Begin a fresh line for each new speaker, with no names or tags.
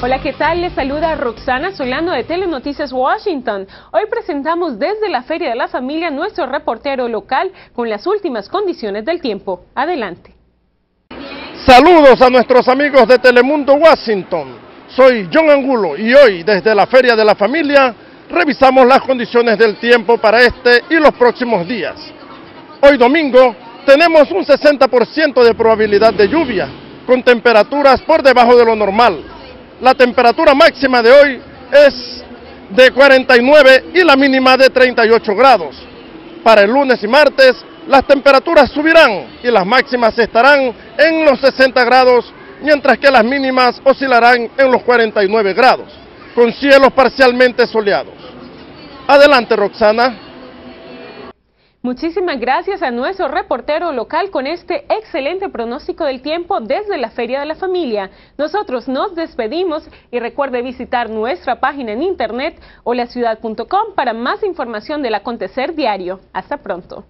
Hola, ¿qué tal? Les saluda Roxana Solano de Telenoticias Washington. Hoy presentamos desde la Feria de la Familia nuestro reportero local con las últimas condiciones del tiempo. Adelante.
Saludos a nuestros amigos de Telemundo Washington. Soy John Angulo y hoy desde la Feria de la Familia revisamos las condiciones del tiempo para este y los próximos días. Hoy domingo tenemos un 60% de probabilidad de lluvia, con temperaturas por debajo de lo normal. La temperatura máxima de hoy es de 49 y la mínima de 38 grados. Para el lunes y martes las temperaturas subirán y las máximas estarán en los 60 grados, mientras que las mínimas oscilarán en los 49 grados, con cielos parcialmente soleados. Adelante, Roxana.
Muchísimas gracias a nuestro reportero local con este excelente pronóstico del tiempo desde la Feria de la Familia. Nosotros nos despedimos y recuerde visitar nuestra página en internet holaciudad.com para más información del acontecer diario. Hasta pronto.